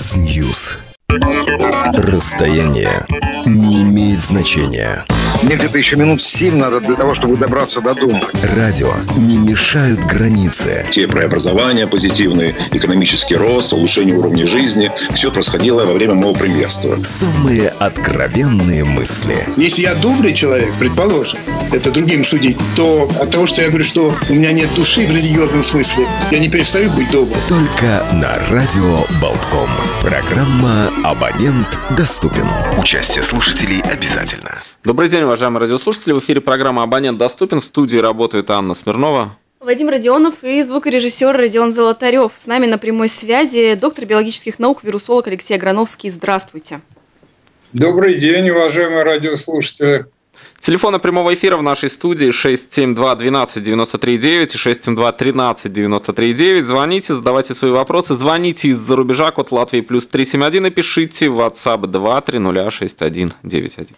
X-News. Расстояние не имеет значения. Мне где-то еще минут семь надо для того, чтобы добраться до дома. Радио не мешают границы. Те преобразования позитивные, экономический рост, улучшение уровня жизни. Все происходило во время моего премьерства. Самые откровенные мысли. Если я добрый человек, предположим, это другим судить, то от того, что я говорю, что у меня нет души в религиозном смысле, я не перестаю быть добрым. Только на радио Болтком. Программа «Абонент доступен». Участие слушателей обязательно. Добрый день, уважаемые радиослушатели. В эфире программа «Абонент доступен». В студии работает Анна Смирнова. Вадим Родионов и звукорежиссер Родион Золотарев. С нами на прямой связи доктор биологических наук, вирусолог Алексей Аграновский. Здравствуйте. Добрый день, уважаемые радиослушатели. Телефоны прямого эфира в нашей студии 672 12 93 9 и 672 13 93 9. Звоните, задавайте свои вопросы. Звоните из-за рубежа, код Латвии плюс 371 и пишите в WhatsApp 2 300 6191.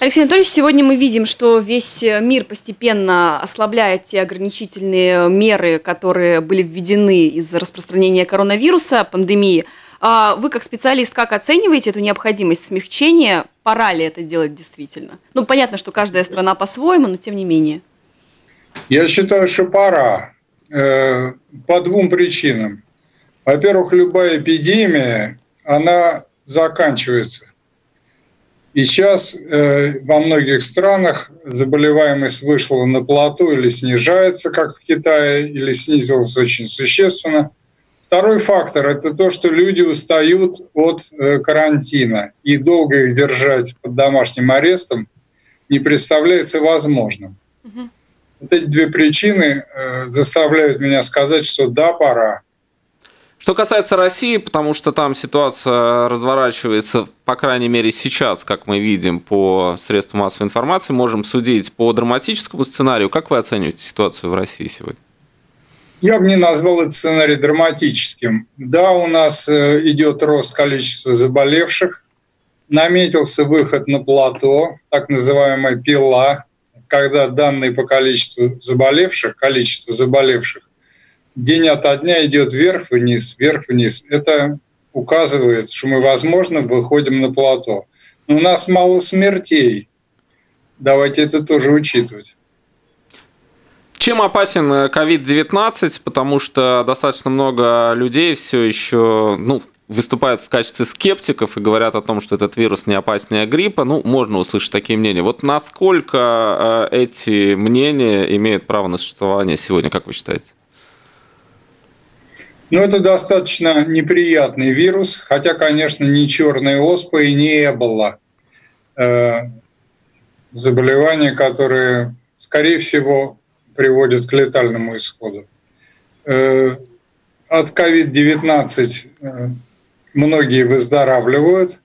Алексей Анатольевич, сегодня мы видим, что весь мир постепенно ослабляет те ограничительные меры, которые были введены из-за распространения коронавируса, пандемии. А вы как специалист, как оцениваете эту необходимость смягчения? Пора ли это делать действительно? Ну, понятно, что каждая страна по-своему, но тем не менее. Я считаю, что пора. Э, по двум причинам. Во-первых, любая эпидемия, она заканчивается. И сейчас э, во многих странах заболеваемость вышла на плату или снижается, как в Китае, или снизилась очень существенно. Второй фактор – это то, что люди устают от э, карантина, и долго их держать под домашним арестом не представляется возможным. Угу. Вот эти две причины э, заставляют меня сказать, что да, пора. Что касается России, потому что там ситуация разворачивается, по крайней мере сейчас, как мы видим по средствам массовой информации, можем судить по драматическому сценарию. Как вы оцениваете ситуацию в России сегодня? Я бы не назвал этот сценарий драматическим. Да, у нас э, идет рост количества заболевших, наметился выход на плато, так называемая пила, когда данные по количеству заболевших, количество заболевших день ото дня идет вверх-вниз, вверх-вниз. Это указывает, что мы, возможно, выходим на плато. Но у нас мало смертей. Давайте это тоже учитывать. Чем опасен COVID-19? Потому что достаточно много людей все еще ну, выступают в качестве скептиков и говорят о том, что этот вирус не опаснее гриппа. Ну, можно услышать такие мнения. Вот насколько э, эти мнения имеют право на существование сегодня, как вы считаете? Ну, это достаточно неприятный вирус, хотя, конечно, не черная оспа и не эбола. Э, заболевания, которые, скорее всего, приводят к летальному исходу. Э, от COVID-19 э, многие выздоравливают.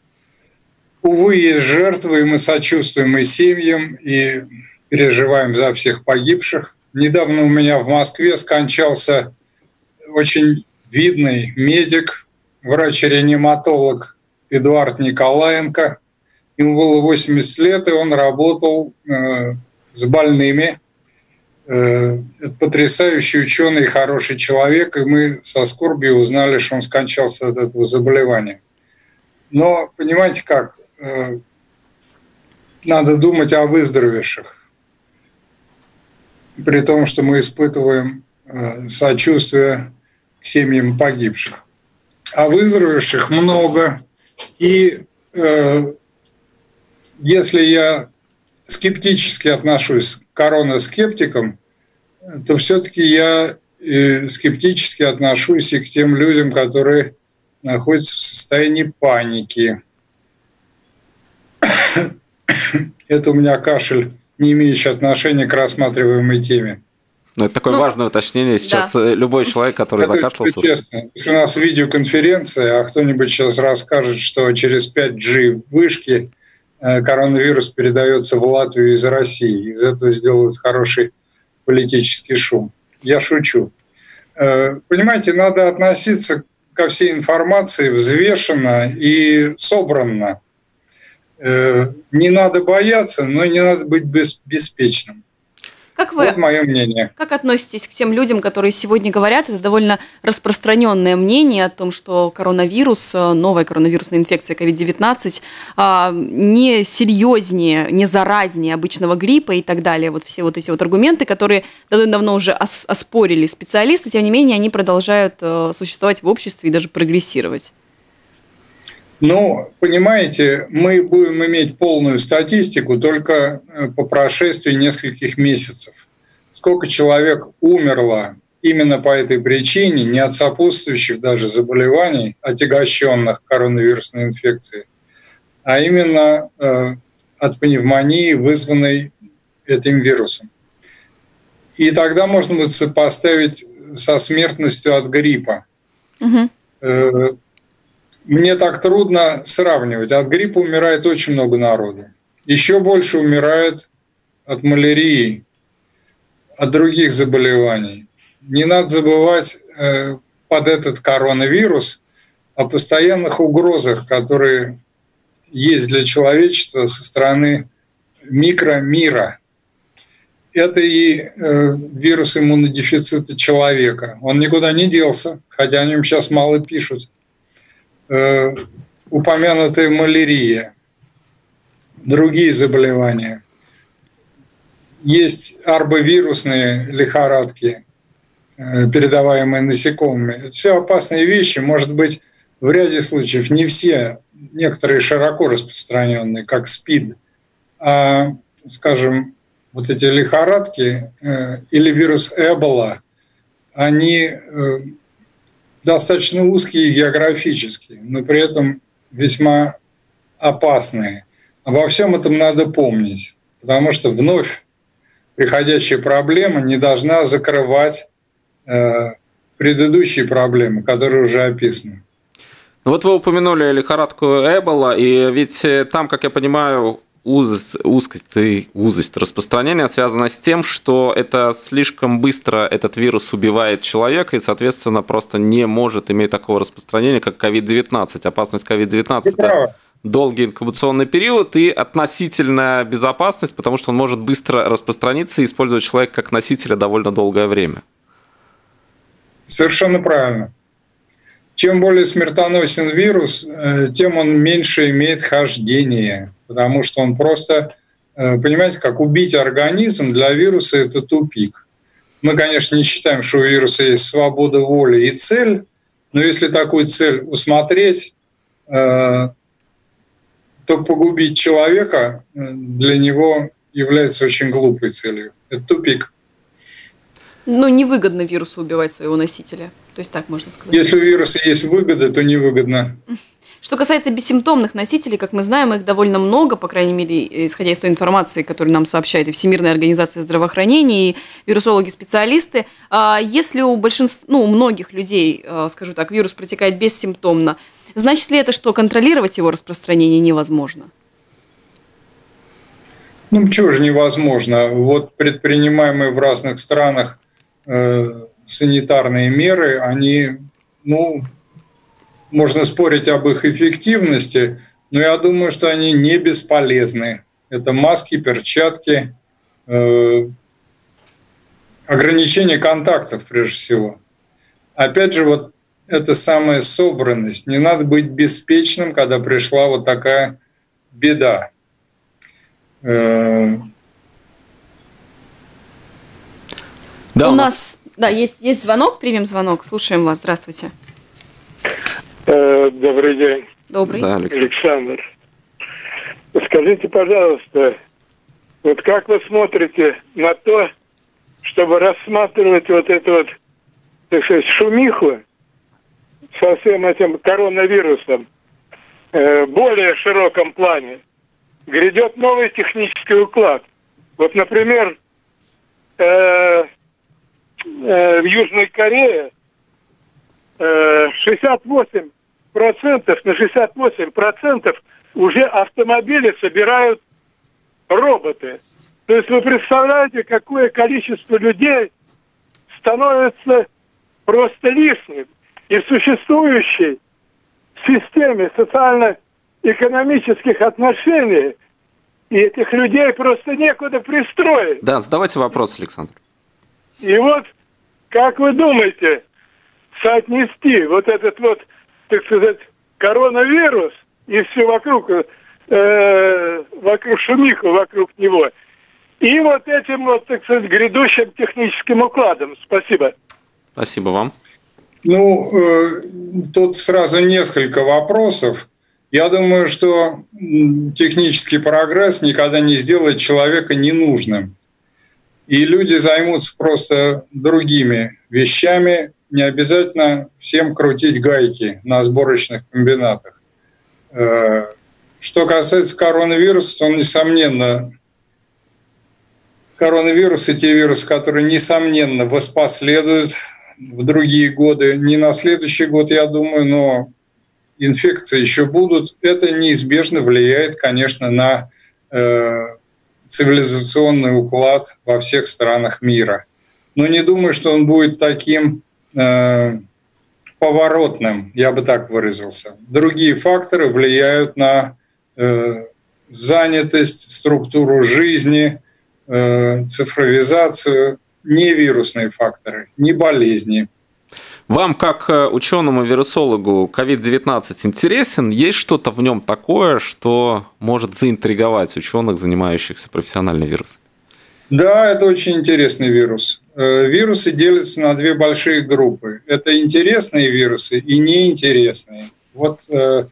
Увы, есть жертвы, и мы сочувствуем и семьям, и переживаем за всех погибших. Недавно у меня в Москве скончался очень видный медик, врач-реаниматолог Эдуард Николаенко. Ему было 80 лет, и он работал э, с больными. Э, потрясающий ученый хороший человек, и мы со скорбью узнали, что он скончался от этого заболевания. Но понимаете как, э, надо думать о выздоровевших. При том, что мы испытываем э, сочувствие семьям погибших. А выздоровевших много. И э, если я скептически отношусь к коронаскептикам, то все-таки я э, скептически отношусь и к тем людям, которые находятся в состоянии паники. Это у меня кашель, не имеющий отношения к рассматриваемой теме. Ну, это такое ну, важное уточнение. Сейчас да. Э, любой человек, который это закашлялся... Честно. Если у нас видеоконференция, а кто-нибудь сейчас расскажет, что через 5G в вышке э, коронавирус передается в Латвию из России. Из этого сделают хороший политический шум. Я шучу. Э, понимаете, надо относиться ко всей информации взвешенно и собранно. Не надо бояться, но не надо быть беспечным. Как вы, вот мое мнение. Как относитесь к тем людям, которые сегодня говорят, это довольно распространенное мнение о том, что коронавирус, новая коронавирусная инфекция COVID-19 а, не серьезнее, не заразнее обычного гриппа и так далее. Вот все вот эти вот аргументы, которые давно уже оспорили специалисты, тем не менее они продолжают э, существовать в обществе и даже прогрессировать. Ну, понимаете, мы будем иметь полную статистику только э, по прошествии нескольких месяцев. Сколько человек умерло именно по этой причине, не от сопутствующих даже заболеваний, отягощенных коронавирусной инфекцией, а именно э, от пневмонии, вызванной этим вирусом. И тогда можно будет сопоставить со смертностью от гриппа. Угу мне так трудно сравнивать. От гриппа умирает очень много народу. Еще больше умирает от малярии, от других заболеваний. Не надо забывать э, под этот коронавирус о постоянных угрозах, которые есть для человечества со стороны микромира. Это и э, вирус иммунодефицита человека. Он никуда не делся, хотя о нем сейчас мало пишут э, упомянутая малярия, другие заболевания. Есть арбовирусные лихорадки, э, передаваемые насекомыми. Это все опасные вещи, может быть, в ряде случаев не все, некоторые широко распространенные, как СПИД, а, скажем, вот эти лихорадки э, или вирус Эбола, они э, достаточно узкие географически, но при этом весьма опасные. Обо всем этом надо помнить, потому что вновь приходящая проблема не должна закрывать э, предыдущие проблемы, которые уже описаны. Ну вот вы упомянули лихорадку Эбола, и ведь там, как я понимаю, узость, узкость и узость распространения связана с тем, что это слишком быстро этот вирус убивает человека и, соответственно, просто не может иметь такого распространения, как COVID-19. Опасность COVID-19 – это долгий инкубационный период и относительная безопасность, потому что он может быстро распространиться и использовать человека как носителя довольно долгое время. Совершенно правильно. Чем более смертоносен вирус, э, тем он меньше имеет хождения потому что он просто, э, понимаете, как убить организм для вируса – это тупик. Мы, конечно, не считаем, что у вируса есть свобода воли и цель, но если такую цель усмотреть, э, то погубить человека для него является очень глупой целью. Это тупик. Ну, невыгодно вирусу убивать своего носителя. То есть так можно сказать. Если у вируса есть выгода, то невыгодно. Что касается бессимптомных носителей, как мы знаем, их довольно много, по крайней мере, исходя из той информации, которую нам сообщает и Всемирная организация здравоохранения, и вирусологи-специалисты. А если у большинства, ну, у многих людей, а, скажу так, вирус протекает бессимптомно, значит ли это, что контролировать его распространение невозможно? Ну, почему же невозможно? Вот предпринимаемые в разных странах э, санитарные меры, они, ну, можно спорить об их эффективности, но я думаю, что они не бесполезны. Это маски, перчатки, э, ограничение контактов прежде всего. Опять же, вот это самая собранность. Не надо быть беспечным, когда пришла вот такая беда. Э, да, у, у нас, да, есть, есть звонок, примем звонок, слушаем вас, здравствуйте. Э, добрый день. Добрый. Да, Александр. Скажите, пожалуйста, вот как вы смотрите на то, чтобы рассматривать вот эту вот, так сказать, шумиху со всем этим коронавирусом э, в более широком плане? Грядет новый технический уклад. Вот, например, э, в Южной Корее 68 процентов, на 68 процентов уже автомобили собирают роботы. То есть вы представляете, какое количество людей становится просто лишним. И в существующей системе социально-экономических отношений И этих людей просто некуда пристроить. Да, задавайте вопрос, Александр. И вот, как вы думаете, соотнести вот этот вот, так сказать, коронавирус и все вокруг, э, вокруг шумиху вокруг него, и вот этим вот, так сказать, грядущим техническим укладом. Спасибо. Спасибо вам. Ну, э, тут сразу несколько вопросов. Я думаю, что технический прогресс никогда не сделает человека ненужным. И люди займутся просто другими вещами, не обязательно всем крутить гайки на сборочных комбинатах. Э, что касается коронавируса, он, несомненно, коронавирус и те вирусы, которые, несомненно, воспоследуют в другие годы, не на следующий год, я думаю, но инфекции еще будут. Это неизбежно влияет, конечно, на э, цивилизационный уклад во всех странах мира. Но не думаю, что он будет таким э, поворотным, я бы так выразился. Другие факторы влияют на э, занятость, структуру жизни, э, цифровизацию, не вирусные факторы, не болезни. Вам, как э, ученому-вирусологу, COVID-19 интересен? Есть что-то в нем такое, что может заинтриговать ученых, занимающихся профессиональным вирусом? Да, это очень интересный вирус. Э, вирусы делятся на две большие группы. Это интересные вирусы и неинтересные. Вот э,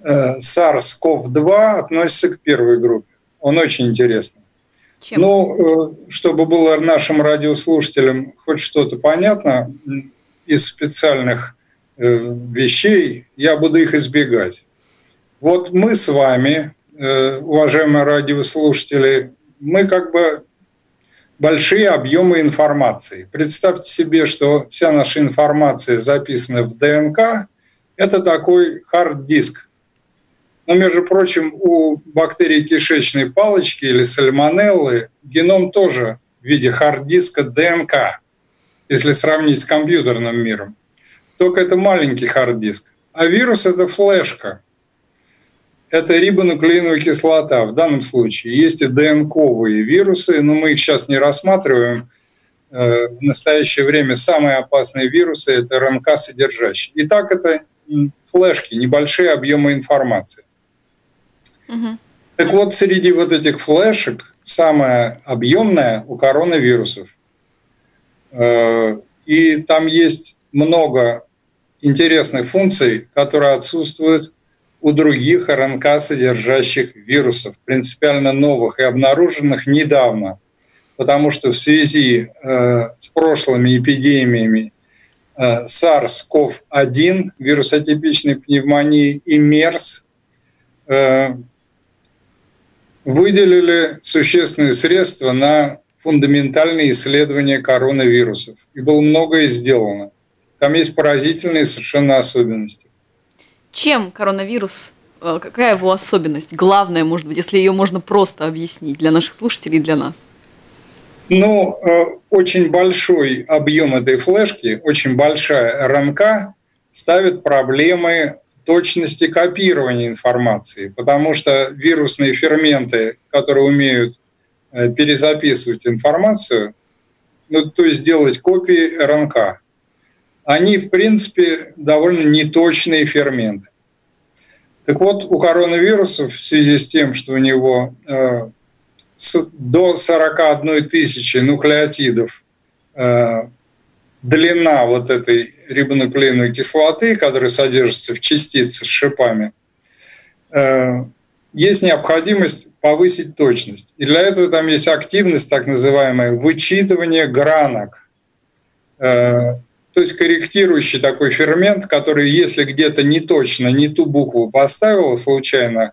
SARS-CoV-2 относится к первой группе. Он очень интересный. Чем? Ну, чтобы было нашим радиослушателям хоть что-то понятно, из специальных э, вещей я буду их избегать. Вот мы с вами, э, уважаемые радиослушатели, мы как бы большие объемы информации. Представьте себе, что вся наша информация записана в ДНК. Это такой hard disk, но, между прочим, у бактерий кишечной палочки или сальмонеллы геном тоже в виде hard disk а ДНК, если сравнить с компьютерным миром. Только это маленький hard disk. А вирус – это флешка. Это рибонуклеиновая кислота. В данном случае есть и ДНКовые вирусы, но мы их сейчас не рассматриваем. Э, в настоящее время самые опасные вирусы – это РНК содержащие. Итак, это флешки, небольшие объемы информации. Угу. Так вот, среди вот этих флешек самая объемная у коронавирусов. Э, и там есть много интересных функций, которые отсутствуют у других РНК, содержащих вирусов, принципиально новых и обнаруженных недавно. Потому что в связи э, с прошлыми эпидемиями э, SARS-CoV-1, вирус атипичной пневмонии, и MERS, выделили существенные средства на фундаментальные исследования коронавирусов. И было многое сделано. Там есть поразительные совершенно особенности. Чем коронавирус, э, какая его особенность? Главное, может быть, если ее можно просто объяснить для наших слушателей и для нас. Ну, э, очень большой объем этой флешки, очень большая РНК ставит проблемы точности копирования информации, потому что вирусные ферменты, которые умеют перезаписывать информацию, ну, то есть делать копии РНК, они, в принципе, довольно неточные ферменты. Так вот, у коронавирусов в связи с тем, что у него э, с, до 41 тысячи нуклеотидов э, длина вот этой рибонуклеиновой кислоты, которая содержится в частице с шипами, э, есть необходимость повысить точность. И для этого там есть активность, так называемая, вычитывание гранок. Э, то есть корректирующий такой фермент, который, если где-то не точно, не ту букву поставила случайно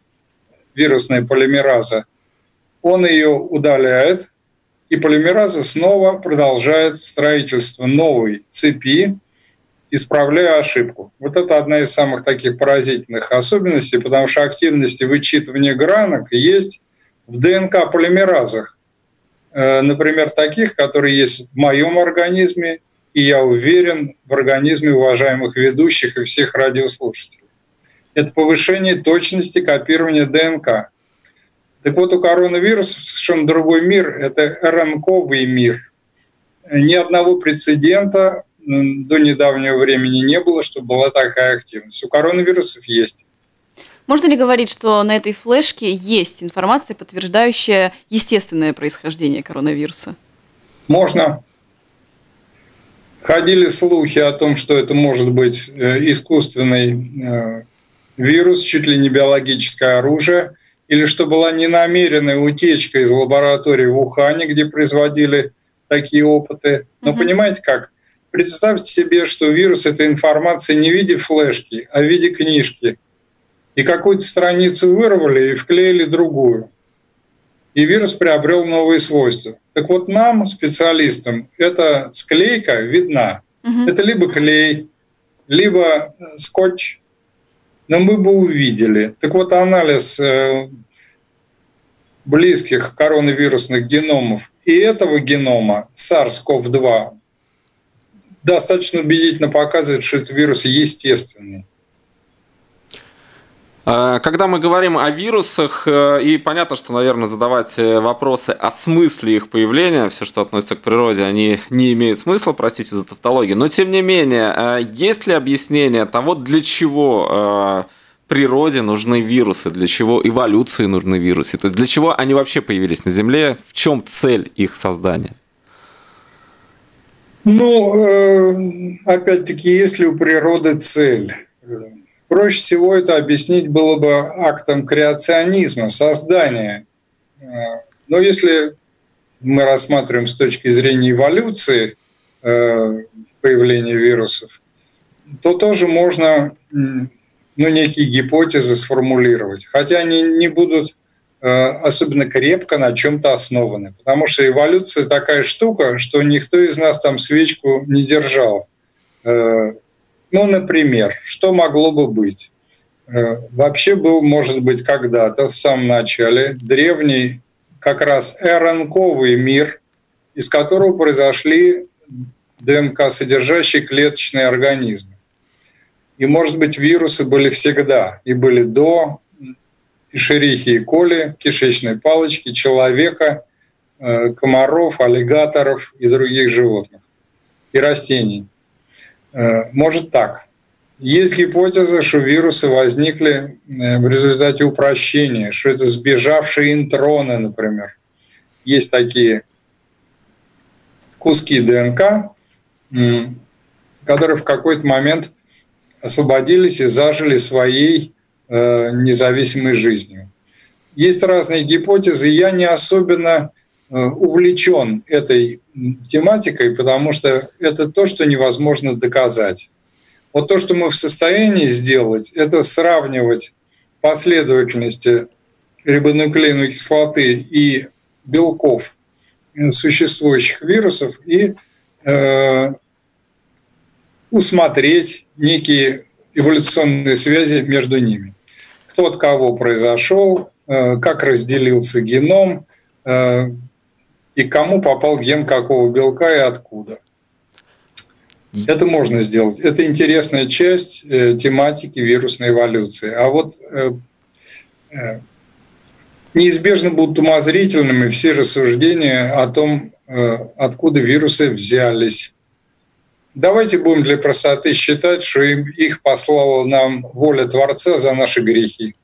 вирусная полимераза, он ее удаляет, и полимераза снова продолжает строительство новой цепи, исправляя ошибку. Вот это одна из самых таких поразительных особенностей, потому что активности вычитывания гранок есть в ДНК полимеразах. Э, например, таких, которые есть в моем организме, и я уверен, в организме уважаемых ведущих и всех радиослушателей. Это повышение точности копирования ДНК. Так вот, у коронавируса совершенно другой мир. Это РНКовый мир. Ни одного прецедента до недавнего времени не было, чтобы была такая активность. У коронавирусов есть. Можно ли говорить, что на этой флешке есть информация, подтверждающая естественное происхождение коронавируса? Можно. Ходили слухи о том, что это может быть э, искусственный э, вирус, чуть ли не биологическое оружие, или что была ненамеренная утечка из лаборатории в Ухане, где производили такие опыты. Но угу. понимаете как? Представьте себе, что вирус – это информация не в виде флешки, а в виде книжки. И какую-то страницу вырвали и вклеили другую. И вирус приобрел новые свойства. Так вот нам, специалистам, эта склейка видна. Угу. Это либо клей, либо скотч. Но мы бы увидели. Так вот анализ э, близких коронавирусных геномов и этого генома SARS-CoV-2 достаточно убедительно показывает, что этот вирус естественный. А, когда мы говорим о вирусах, э, и понятно, что, наверное, задавать э, вопросы о смысле их появления, все, что относится к природе, они не имеют смысла, простите за тавтологию, но тем не менее, э, есть ли объяснение того, для чего природе нужны вирусы, для чего эволюции нужны вирусы, то есть для чего они вообще появились на Земле, в чем цель их создания? Ну, э, опять-таки, если у природы цель, проще всего это объяснить было бы актом креационизма, создания. Но если мы рассматриваем с точки зрения эволюции э, появления вирусов, то тоже можно ну, некие гипотезы сформулировать. Хотя они не будут особенно крепко на чем-то основаны. Потому что эволюция такая штука, что никто из нас там свечку не держал. Э, ну, например, что могло бы быть? Э, вообще был, может быть, когда-то в самом начале древний как раз РНКовый мир, из которого произошли ДНК-содержащие клеточные организмы. И, может быть, вирусы были всегда, и были до, и и коли, кишечной палочки, человека, э, комаров, аллигаторов и других животных, и растений. Э, может так. Есть гипотеза, что вирусы возникли э, в результате упрощения, что это сбежавшие интроны, например. Есть такие куски ДНК, которые в какой-то момент освободились и зажили своей независимой жизнью. Есть разные гипотезы. Я не особенно э, увлечен этой тематикой, потому что это то, что невозможно доказать. Вот то, что мы в состоянии сделать, это сравнивать последовательности рибонуклеиновой кислоты и белков э, существующих вирусов и э, усмотреть некие эволюционные связи между ними кто от кого произошел, э, как разделился геном э, и кому попал ген какого белка и откуда. Это можно сделать. Это интересная часть э, тематики вирусной эволюции. А вот неизбежно будут умозрительными все рассуждения о том, откуда вирусы взялись. Давайте будем для простоты считать, что их послала нам воля Творца за наши грехи.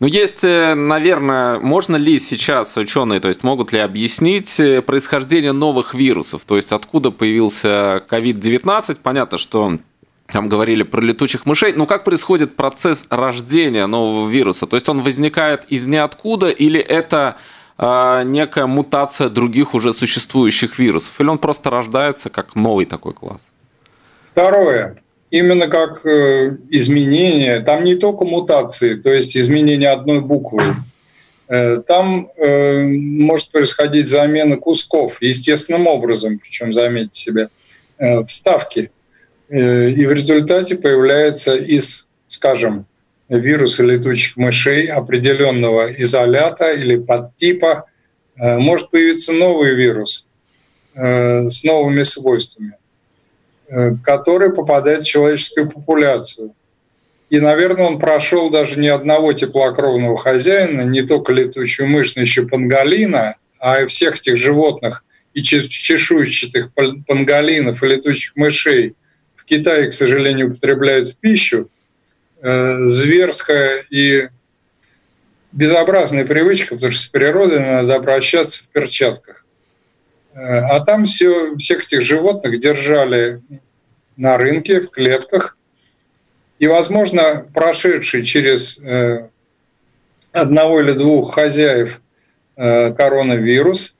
Ну, есть, э, наверное, можно ли сейчас ученые, то есть могут ли объяснить э, происхождение новых вирусов, то есть откуда появился COVID-19? Понятно, что там говорили про летучих мышей, но как происходит процесс рождения нового вируса? То есть он возникает из ниоткуда или это некая мутация других уже существующих вирусов? Или он просто рождается как новый такой класс? Второе именно как э, изменение. Там не только мутации, то есть изменение одной буквы. Э, там э, может происходить замена кусков естественным образом, причем, заметьте себе, вставки. И в результате появляется из, скажем, вируса летучих мышей определенного изолята или подтипа может появиться новый вирус с новыми свойствами. Э, который попадает в человеческую популяцию. И, наверное, он прошел даже не одного теплокровного хозяина, не только летучую мышь, но еще панголина, а и всех этих животных и чешуйчатых панголинов и летучих мышей в Китае, к сожалению, употребляют в пищу. Э, зверская и безобразная привычка, потому что с природой надо обращаться в перчатках. Э, а там все, всех этих животных держали на рынке, в клетках. И, возможно, прошедший через э, одного или двух хозяев коронавирус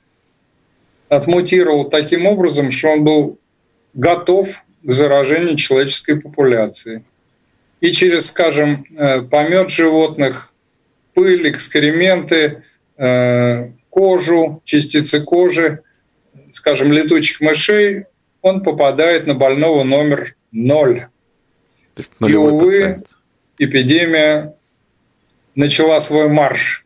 отмутировал таким образом, что он был готов к заражению человеческой популяции. И через, скажем, помет животных, пыль, экскременты, кожу, частицы кожи, скажем, летучих мышей он попадает на больного номер ноль. И, увы, пациент. эпидемия начала свой марш.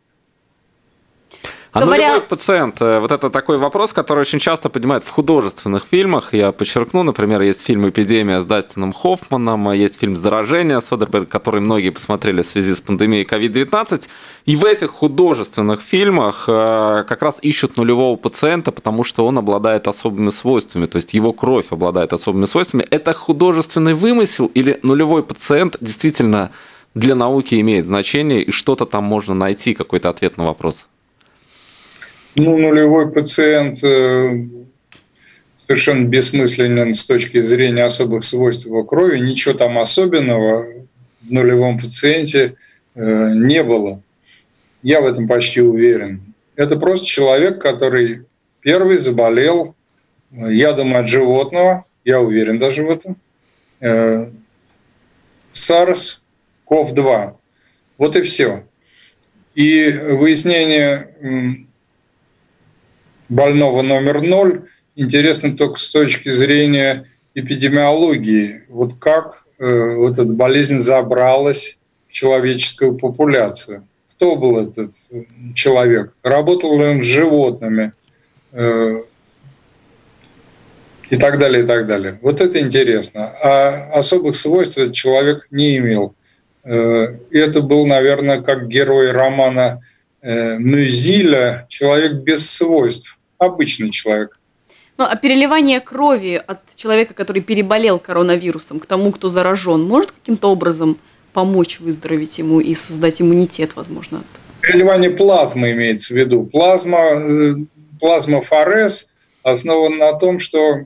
А Говоря... нулевой пациент, э, вот это такой вопрос, который очень часто поднимают в художественных фильмах. Я подчеркну, например, есть фильм «Эпидемия» с Дастином Хоффманом, а есть фильм «Заражение» Содерберг, который многие посмотрели в связи с пандемией COVID-19. И в этих художественных фильмах э, как раз ищут нулевого пациента, потому что он обладает особыми свойствами, то есть его кровь обладает особыми свойствами. Это художественный вымысел или нулевой пациент действительно для науки имеет значение, и что-то там можно найти, какой-то ответ на вопрос? Ну, нулевой пациент э, совершенно бессмысленен с точки зрения особых свойств его крови. Ничего там особенного в нулевом пациенте э, не было. Я в этом почти уверен. Это просто человек, который первый заболел э, ядом от животного, я уверен даже в этом, SARS-CoV-2. Вот и все. И выяснение больного номер ноль интересно только с точки зрения эпидемиологии. Вот как э, вот эта болезнь забралась в человеческую популяцию. Кто был этот э, человек? Работал ли он с животными? Э, и так далее, и так далее. Вот это интересно. А особых свойств этот человек не имел. Э, и это был, наверное, как герой романа э, Мюзиля, человек без свойств обычный человек. Ну, а переливание крови от человека, который переболел коронавирусом, к тому, кто заражен, может каким-то образом помочь выздороветь ему и создать иммунитет, возможно? Переливание плазмы имеется в виду. Плазма, э, плазма ФАРЕС основана на том, что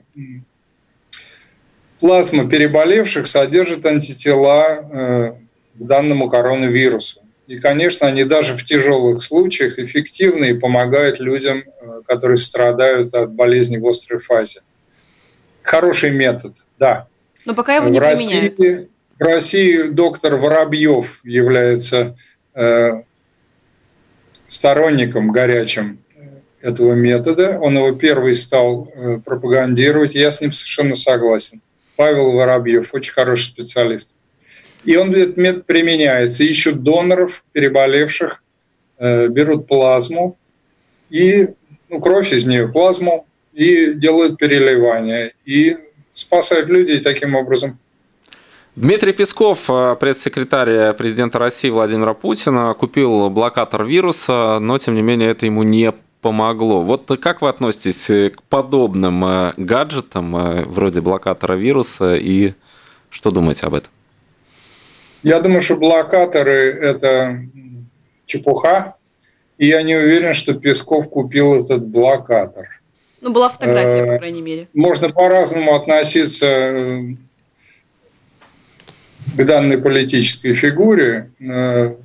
плазма переболевших содержит антитела э, к данному коронавирусу. И, конечно, они даже в тяжелых случаях эффективны и помогают людям, э, которые страдают от болезни в острой фазе. Хороший метод, да. Но пока его не в России, В России доктор Воробьев является э, сторонником горячим этого метода. Он его первый стал э, пропагандировать. Я с ним совершенно согласен. Павел Воробьев очень хороший специалист. И он этот метод применяется. Ищут доноров, переболевших, э, берут плазму и ну, кровь из нее, плазму, и делают переливание. И спасают людей таким образом. Дмитрий Песков, э, пресс-секретарь президента России Владимира Путина, купил блокатор вируса, но, тем не менее, это ему не помогло. Вот как вы относитесь к подобным э, гаджетам, вроде блокатора вируса, и что думаете об этом? Я думаю, что блокаторы – это чепуха, и я не уверен, что Песков купил этот блокатор. Ну, была фотография, по э, крайней мере. Можно по-разному относиться э, к данной политической фигуре, э,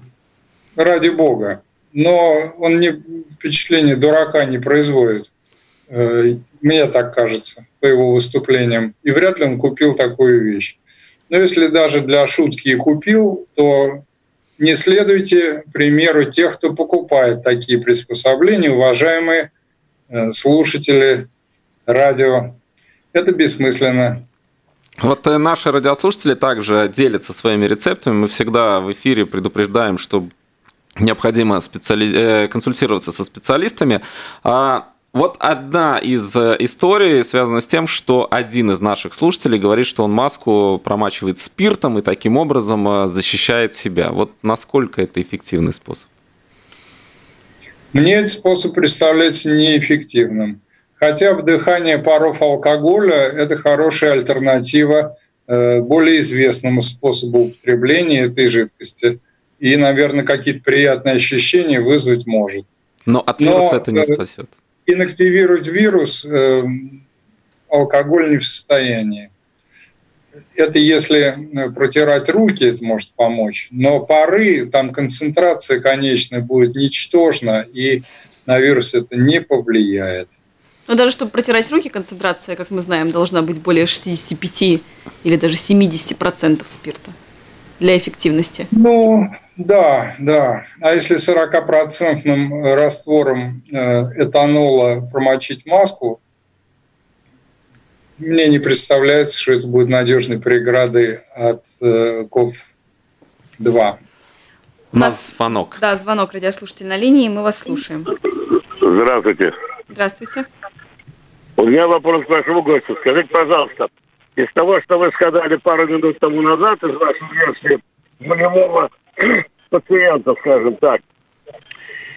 ради бога. Но он не, впечатление дурака не производит. Мне так кажется, по его выступлениям. И вряд ли он купил такую вещь. Но если даже для шутки и купил, то не следуйте примеру тех, кто покупает такие приспособления, уважаемые э, слушатели радио. Это бессмысленно. Вот э, наши радиослушатели также делятся своими рецептами. Мы всегда в эфире предупреждаем, что необходимо специали... Э, консультироваться со специалистами. А Вот одна из э, историй связана с тем, что один из наших слушателей говорит, что он маску промачивает спиртом и таким образом э, защищает себя. Вот насколько это эффективный способ? Мне этот способ представляется неэффективным. Хотя вдыхание паров алкоголя – это хорошая альтернатива э, более известному способу употребления этой жидкости. И, наверное, какие-то приятные ощущения вызвать может. Но от вируса Но, это не спасет инактивировать вирус э, алкоголь не в состоянии. Это если э, протирать руки, это может помочь. Но пары, там концентрация конечная будет ничтожна, и на вирус это не повлияет. Но даже чтобы протирать руки, концентрация, как мы знаем, должна быть более 65 или даже 70% спирта для эффективности. Ну, да, да. А если 40% раствором э, этанола промочить маску, мне не представляется, что это будет надежной преградой от э, КОВ-2. У нас звонок. Да, звонок радиослушатель на линии, мы вас слушаем. Здравствуйте. Здравствуйте. У меня вопрос к вашему гостю. Скажите, пожалуйста, из того, что вы сказали пару минут тому назад, из вашей версии нулевого пациентов, скажем так.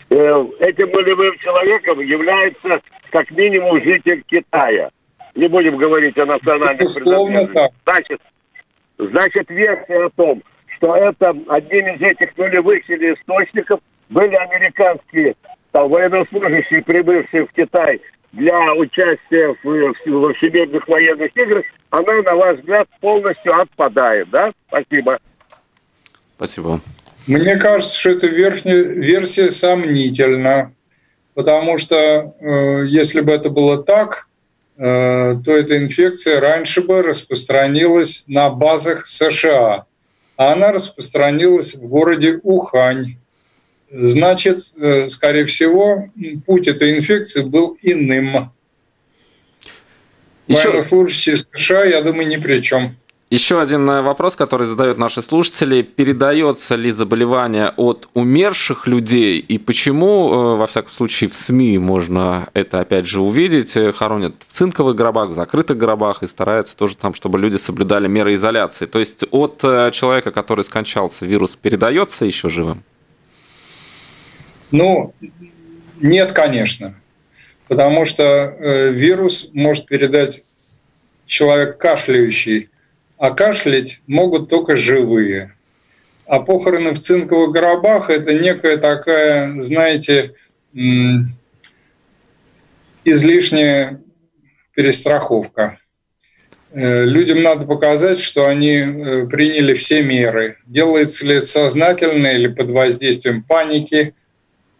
Э, этим нулевым человеком является как минимум житель Китая. Не будем говорить о национальных принадлежностях. Значит, значит, версия о том, что это одним из этих нулевых или источников были американские там, военнослужащие, прибывшие в Китай для участия в, в, в всемирных военных играх, она, на ваш взгляд, полностью отпадает, да? Спасибо. Спасибо. Мне кажется, что эта верхняя версия сомнительна, потому что э, если бы это было так, э, то эта инфекция раньше бы распространилась на базах США, а она распространилась в городе Ухань. Значит, э, скорее всего, путь этой инфекции был иным. Еще... Военнослужащие США, я думаю, ни при чем. Еще один э, вопрос, который задают наши слушатели. Передается ли заболевание от умерших людей? И почему, э, во всяком случае, в СМИ можно это опять же увидеть? Э, хоронят в цинковых гробах, в закрытых гробах и стараются тоже там, чтобы люди соблюдали меры изоляции. То есть от человека, который скончался, вирус передается еще живым? Ну, нет, конечно. Потому что вирус может передать человек кашляющий а кашлять могут только живые. А похороны в цинковых гробах – это некая такая, знаете, излишняя перестраховка. Э, людям надо показать, что они э, приняли все меры. Делается ли это сознательно или под воздействием паники.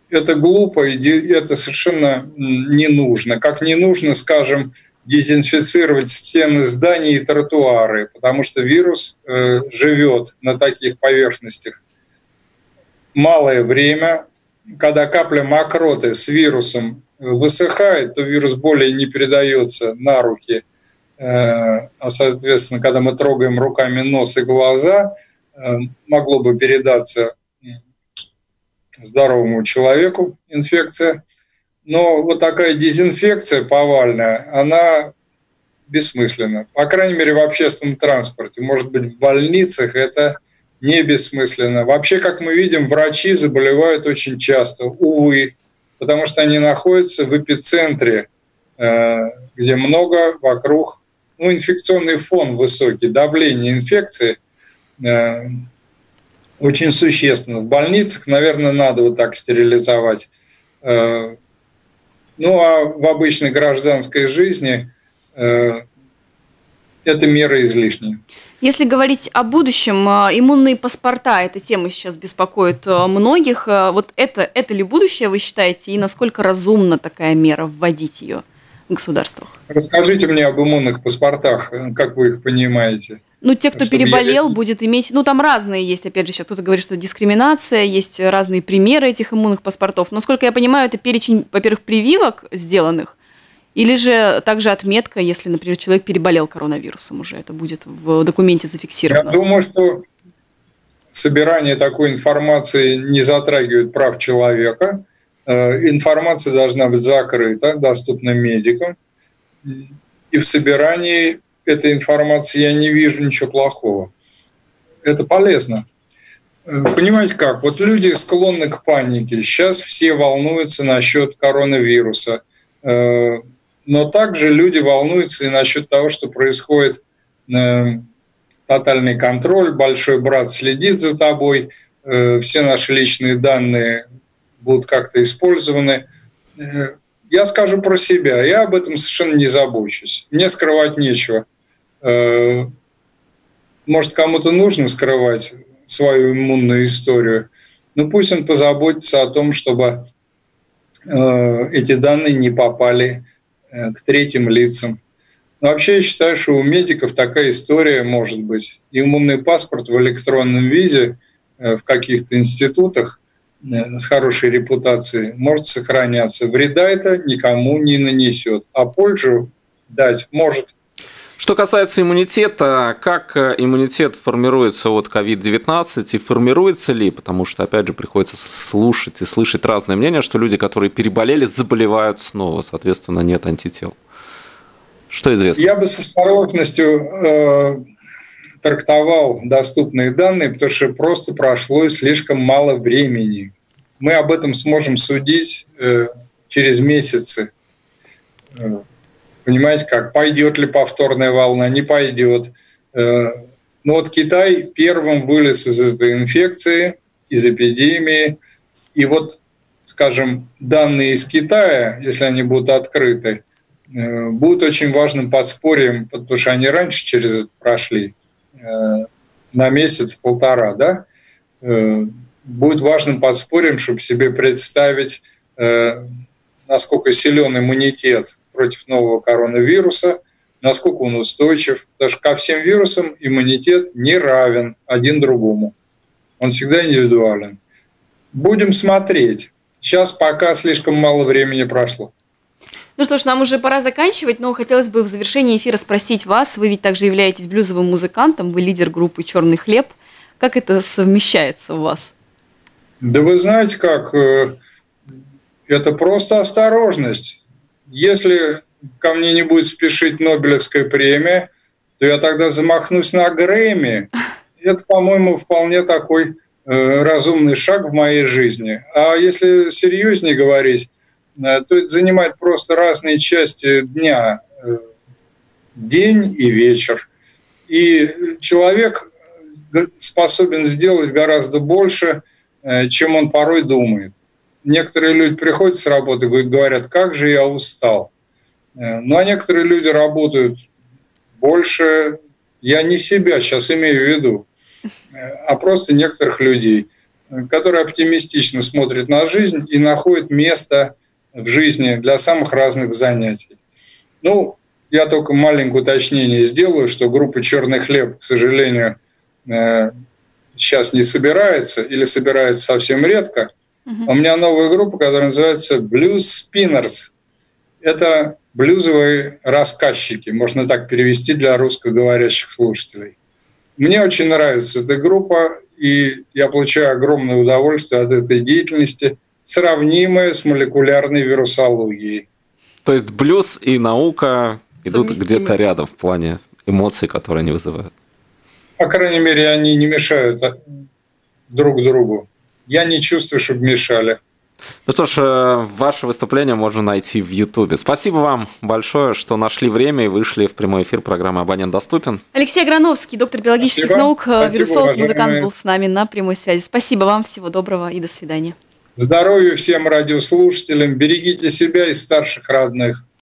Это глупо и это совершенно не нужно. Как не нужно, скажем, дезинфицировать стены зданий и тротуары, потому что вирус э, живет на таких поверхностях малое время. Когда капля мокроты с вирусом высыхает, то вирус более не передается на руки. Э, а, соответственно, когда мы трогаем руками нос и глаза, э, могло бы передаться здоровому человеку инфекция. Но вот такая дезинфекция повальная, она бессмысленна. По крайней мере, в общественном транспорте. Может быть, в больницах это не бессмысленно. Вообще, как мы видим, врачи заболевают очень часто, увы, потому что они находятся в эпицентре, э, где много вокруг, ну, инфекционный фон высокий, давление инфекции э, очень существенно. В больницах, наверное, надо вот так стерилизовать э, ну а в обычной гражданской жизни э, эта мера излишняя. Если говорить о будущем, э, иммунные паспорта, эта тема сейчас беспокоит э, многих. Э, вот это, это ли будущее, вы считаете, и насколько разумна такая мера, вводить ее государствах? Расскажите мне об иммунных паспортах, как вы их понимаете. Ну, те, кто переболел, я... будет иметь... Ну, там разные есть, опять же, сейчас кто-то говорит, что дискриминация, есть разные примеры этих иммунных паспортов. Но, насколько я понимаю, это перечень, во-первых, прививок сделанных, или же также отметка, если, например, человек переболел коронавирусом уже, это будет в документе зафиксировано. Я думаю, что собирание такой информации не затрагивает прав человека. Э, информация должна быть закрыта, доступна медикам. И в собирании этой информации я не вижу ничего плохого. Это полезно. Э, понимаете как? Вот люди склонны к панике. Сейчас все волнуются насчет коронавируса. Но также люди волнуются и насчет того, что происходит тотальный контроль, большой брат следит за тобой, э, все наши личные данные будут как-то использованы. Э, я скажу про себя, я об этом совершенно не забочусь. Мне скрывать нечего. Э, может, кому-то нужно скрывать свою иммунную историю, но пусть он позаботится о том, чтобы эти данные не попали к третьим лицам. Но вообще я считаю, что у медиков такая история может быть. Иммунный паспорт в электронном виде э, в каких-то институтах э, с хорошей репутацией может сохраняться. Вреда это никому не нанесет, а пользу дать может. Что касается иммунитета, как э, иммунитет формируется от COVID-19 и формируется ли, потому что, опять же, приходится слушать и слышать разные мнения, что люди, которые переболели, заболевают снова, соответственно, нет антител. Что известно? Я бы с осторожностью э, трактовал доступные данные, потому что просто прошло слишком мало времени. Мы об этом сможем судить э, через месяцы. Э, понимаете, как пойдет ли повторная волна, не пойдет. Э, но вот Китай первым вылез из этой инфекции, из эпидемии. И вот, скажем, данные из Китая, если они будут открыты, будут очень важным подспорьем, потому что они раньше через это прошли, на месяц-полтора, да, э, будет важным подспорьем, чтобы себе представить, насколько силен иммунитет против нового коронавируса, насколько он устойчив. Потому что ко всем вирусам иммунитет не равен один другому. Он всегда индивидуален. Будем смотреть. Сейчас пока слишком мало времени прошло. Ну что ж, нам уже пора заканчивать, но хотелось бы в завершении эфира спросить вас. Вы ведь также являетесь блюзовым музыкантом, вы лидер группы «Черный хлеб». Как это совмещается у вас? Да вы знаете как, э, это просто осторожность. Если ко мне не будет спешить Нобелевская премия, то я тогда замахнусь на Грэмми. Это, по-моему, вполне такой э, разумный шаг в моей жизни. А если серьезнее говорить, то это занимает просто разные части дня, э, день и вечер. И человек способен сделать гораздо больше, э, чем он порой думает. Некоторые люди приходят с работы и говорят, как же я устал. Ну а некоторые люди работают больше. Я не себя сейчас имею в виду, а просто некоторых людей, которые оптимистично смотрят на жизнь и находят место в жизни для самых разных занятий. Ну, я только маленькое уточнение сделаю, что группа «Черный хлеб», к сожалению, э, сейчас не собирается или собирается совсем редко. Uh-huh. У меня новая группа, которая называется Blues Spinners. Это блюзовые рассказчики, можно так перевести для русскоговорящих слушателей. Мне очень нравится эта группа, и я получаю огромное удовольствие от этой деятельности сравнимое с молекулярной вирусологией. То есть блюз и наука идут где-то рядом в плане эмоций, которые они вызывают. По крайней мере, они не мешают друг другу. Я не чувствую, чтобы мешали. Ну что ж, э, ваше выступление можно найти в Ютубе. Спасибо вам большое, что нашли время и вышли в прямой эфир программы «Абонент доступен». Алексей Аграновский, доктор биологических Спасибо. наук, э, Спасибо, вирусолог, музыкант был с нами на прямой связи. Спасибо вам, всего доброго и до свидания. Здоровья всем радиослушателям, берегите себя и старших родных.